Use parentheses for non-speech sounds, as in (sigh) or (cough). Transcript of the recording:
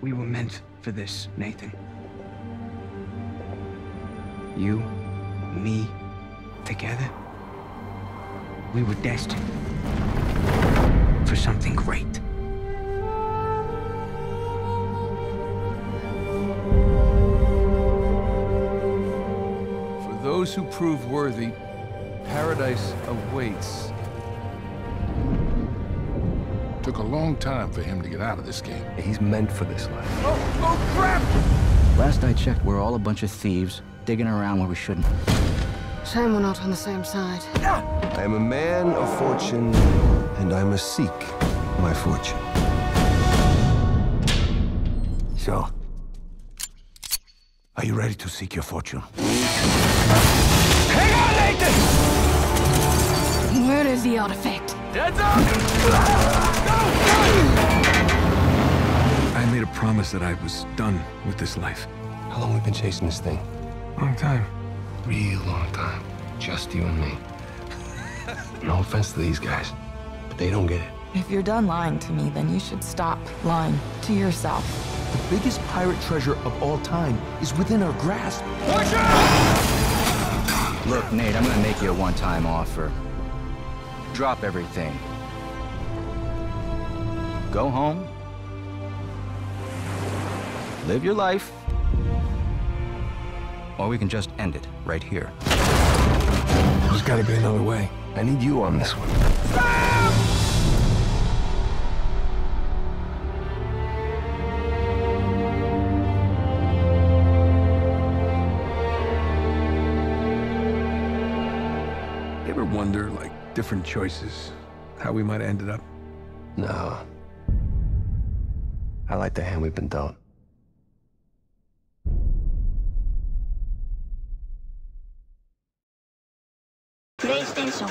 We were meant for this, Nathan. You, me, together. We were destined for something great. For those who prove worthy, paradise awaits. Took a long time for him to get out of this game. He's meant for this life. Oh, oh crap! Last I checked, we're all a bunch of thieves digging around where we shouldn't. Shame we're not on the same side. Ah! I am a man of fortune, and I must seek my fortune. So, are you ready to seek your fortune? Hang on, Nathan! Where is the artifact? Heads up! I made a promise that I was done with this life. How long we been chasing this thing? Long time. Real long time. Just you and me. (laughs) no offense to these guys, but they don't get it. If you're done lying to me, then you should stop lying to yourself. The biggest pirate treasure of all time is within our grasp. Look, Nate, I'm gonna make you a one-time offer. Drop everything. Go home. Live your life. Or we can just end it right here. There's got to be another way. I need you on this one. You ever wonder, like, different choices, how we might have ended up? No. I like the hand we've been dealt. PlayStation